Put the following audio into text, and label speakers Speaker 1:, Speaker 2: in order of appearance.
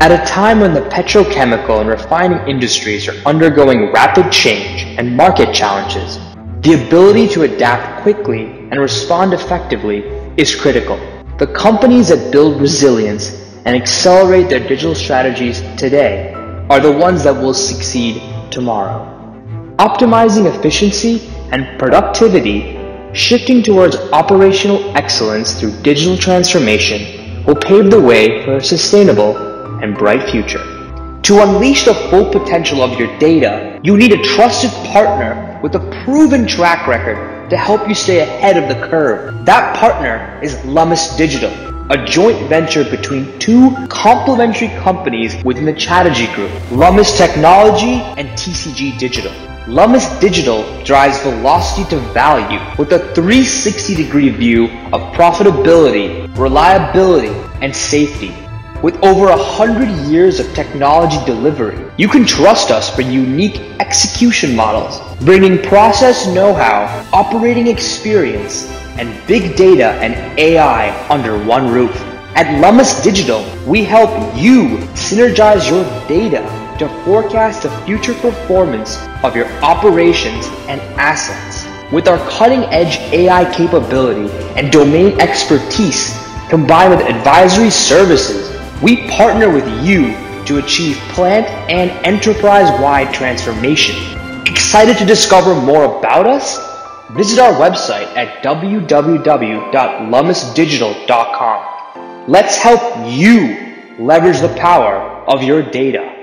Speaker 1: At a time when the petrochemical and refining industries are undergoing rapid change and market challenges, the ability to adapt quickly and respond effectively is critical. The companies that build resilience and accelerate their digital strategies today are the ones that will succeed tomorrow. Optimizing efficiency and productivity, shifting towards operational excellence through digital transformation will pave the way for a sustainable and bright future. To unleash the full potential of your data, you need a trusted partner with a proven track record to help you stay ahead of the curve. That partner is Lummus Digital, a joint venture between two complementary companies within the Chatterjee Group, Lummus Technology and TCG Digital. Lummus Digital drives velocity to value with a 360 degree view of profitability, reliability, and safety with over a hundred years of technology delivery, you can trust us for unique execution models, bringing process know-how, operating experience, and big data and AI under one roof. At Lummus Digital, we help you synergize your data to forecast the future performance of your operations and assets. With our cutting edge AI capability and domain expertise combined with advisory services, we partner with you to achieve plant and enterprise-wide transformation. Excited to discover more about us? Visit our website at www.lummusdigital.com. Let's help you leverage the power of your data.